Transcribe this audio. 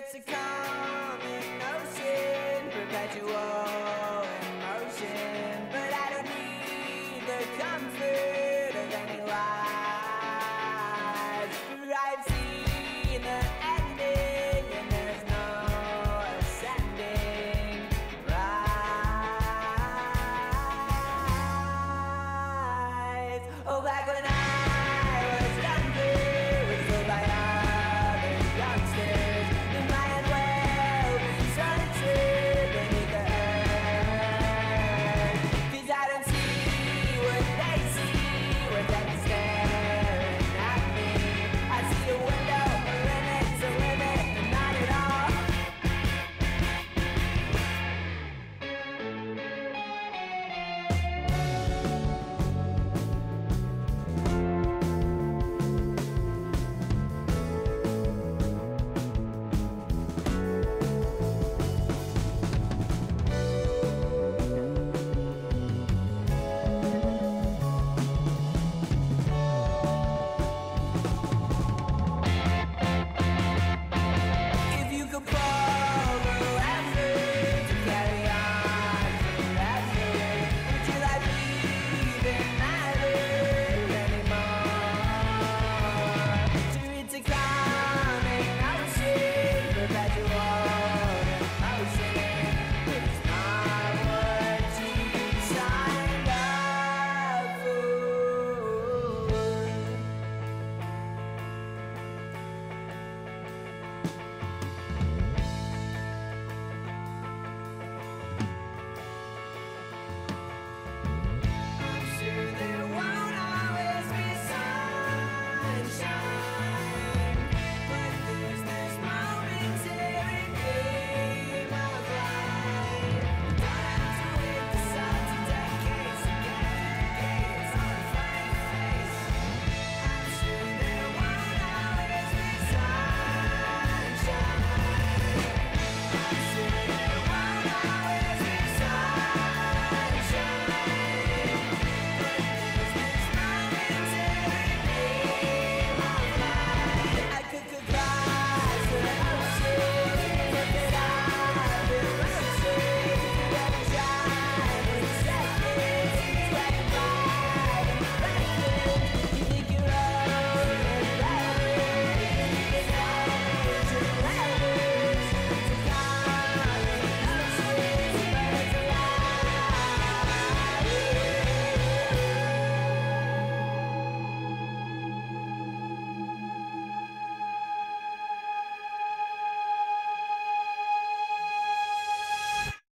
it's a car.